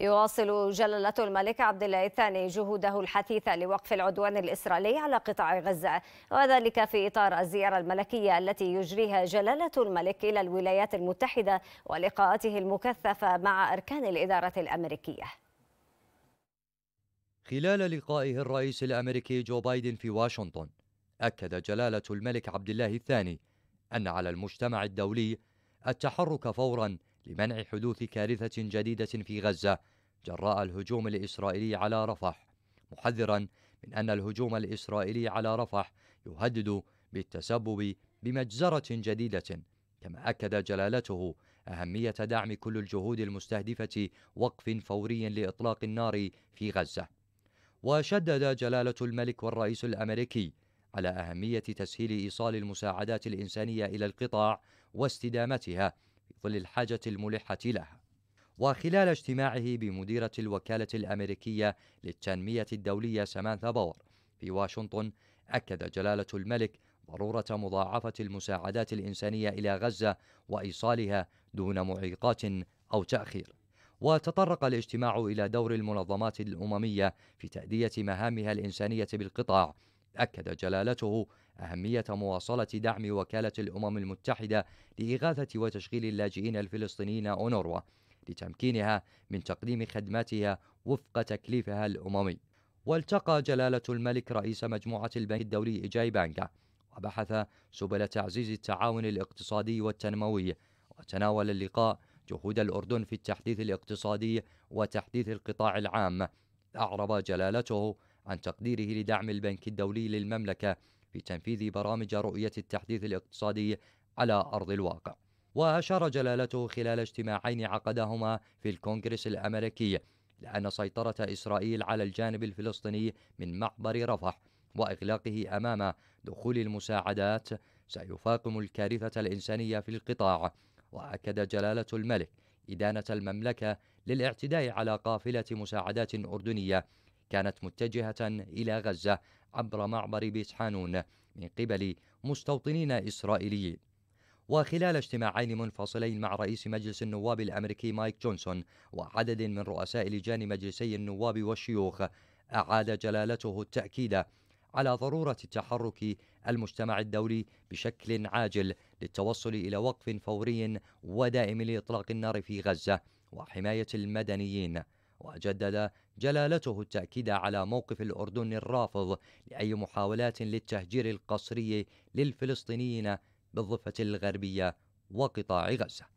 يواصل جلالة الملك عبد الله الثاني جهوده الحثيثة لوقف العدوان الإسرائيلي على قطاع غزة وذلك في إطار الزيارة الملكية التي يجريها جلالة الملك إلى الولايات المتحدة ولقاءاته المكثفة مع أركان الإدارة الأمريكية. خلال لقائه الرئيس الأمريكي جو بايدن في واشنطن أكد جلالة الملك عبد الله الثاني أن على المجتمع الدولي التحرك فورا لمنع حدوث كارثة جديدة في غزة جراء الهجوم الإسرائيلي على رفح. محذرا من أن الهجوم الإسرائيلي على رفح يهدد بالتسبب بمجزرة جديدة. كما أكد جلالته أهمية دعم كل الجهود المستهدفة وقف فوري لإطلاق النار في غزة. وشدد جلالة الملك والرئيس الأمريكي على أهمية تسهيل إيصال المساعدات الإنسانية إلى القطاع واستدامتها في ظل الحاجة الملحة لها. وخلال اجتماعه بمديرة الوكالة الأمريكية للتنمية الدولية سامانثا باور في واشنطن أكد جلالة الملك ضرورة مضاعفة المساعدات الإنسانية إلى غزة وإيصالها دون معيقات أو تأخير. وتطرق الاجتماع إلى دور المنظمات الأممية في تأدية مهامها الإنسانية بالقطاع أكد جلالته أهمية مواصلة دعم وكالة الأمم المتحدة لإغاثة وتشغيل اللاجئين الفلسطينيين أونروا لتمكينها من تقديم خدماتها وفق تكليفها الأممي. والتقى جلالة الملك رئيس مجموعة البنك الدولي إيجاي بانكا وبحث سبل تعزيز التعاون الاقتصادي والتنموي. وتناول اللقاء جهود الأردن في التحديث الاقتصادي وتحديث القطاع العام. أعرب جلالته عن تقديره لدعم البنك الدولي للمملكة في تنفيذ برامج رؤية التحديث الاقتصادي على أرض الواقع. وأشار جلالته خلال اجتماعين عقدهما في الكونغرس الأمريكي لأن سيطرة إسرائيل على الجانب الفلسطيني من معبر رفح وإغلاقه أمام دخول المساعدات سيفاقم الكارثة الإنسانية في القطاع. وأكد جلالة الملك إدانة المملكة للاعتداء على قافلة مساعدات أردنية كانت متجهة إلى غزة عبر معبر بيت حانون من قبل مستوطنين إسرائيليين. وخلال اجتماعين منفصلين مع رئيس مجلس النواب الأمريكي مايك جونسون وعدد من رؤساء لجان مجلسي النواب والشيوخ أعاد جلالته التأكيد على ضرورة تحرك المجتمع الدولي بشكل عاجل للتوصل إلى وقف فوري ودائم لإطلاق النار في غزة وحماية المدنيين. وجدد جلالته التأكيد على موقف الأردن الرافض لأي محاولات للتهجير القسري للفلسطينيين بالضفة الغربية وقطاع غزة.